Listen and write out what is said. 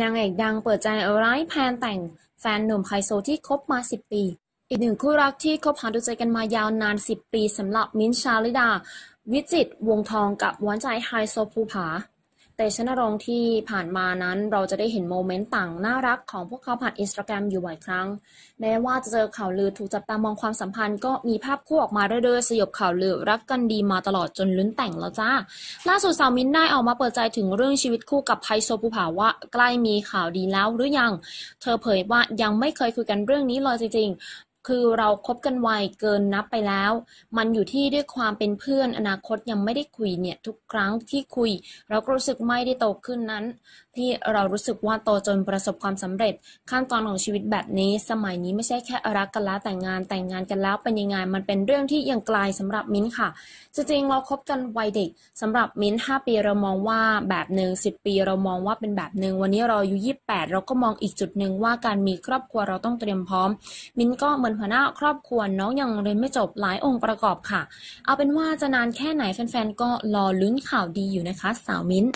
นางเอกดังเปิดใจไร้ plan แต่ง แฟนหนุ่มไฮโซที่คบมา 10 ปี อีกหนึ่งคู่รักที่คบหาดูใจกันมายาวนาน 10 ปีสำหรับมิ้นต์ ชาลิดา วิจิตรวงศ์ทองกับหวานใจไฮโซภูผา เตชะณรงค์ที่ผ่านมานั้นเราจะได้เห็น moment ต่างน่ารักของพวกเขาผ่านอินสตาแกรมอยู่บ่อยครั้ง แม้ว่าจะเจอข่าวลือถูกจับตามองความสัมพันธ์ก็มีภาพคู่ออกมาเรื่อยๆสยบข่าวลือรักกันดีมาตลอดจนลุ้นแต่งแล้วจ้า ล่าสุดสาวมิ้นได้ออกมาเปิดใจถึงเรื่องชีวิตคู่กับไฮโซภูผาว่าใกล้มีข่าวดีแล้วหรือยัง เธอเผยว่ายังไม่เคยคุยกันเรื่องนี้เลยจริงๆ คือเราคบกันไวเกินนับไปแล้ว มันอยู่ที่ด้วยความเป็นเพื่อนอนาคตยังไม่ได้คุยเนี่ยทุกครั้งที่คุย เราก็รู้สึกไม่ได้โตขึ้นนั้น ที่เรารู้สึกว่าโตจนประสบความสำเร็จ ขั้นตอนของชีวิตแบบนี้ สมัยนี้ไม่ใช่แค่รักกันแล้วแต่งงานแต่งงานกันแล้วเป็นยังไงมันเป็นเรื่องที่ยังไกลสำหรับมิ้นค่ะจริงๆเราคบกันวัยเด็กสำหรับมิ้นท์5ปีเรามองว่าแบบหนึ่ง10 ปีเรามองว่าเป็นแบบหนึ่งวันนี้เราอายุ28 เราก็มองอีกจุดหนึ่งว่าการมีครอบครัวเราต้องเตรียมพร้อม มิ้นก็เหมือนหัวหน้าครอบครัวน้องยังเรียนไม่จบหลายองค์ประกอบค่ะ เอาเป็นว่าจะนานแค่ไหนแฟนๆก็รอลุ้นข่าวดีอยู่นะคะ สาวมิ้นท์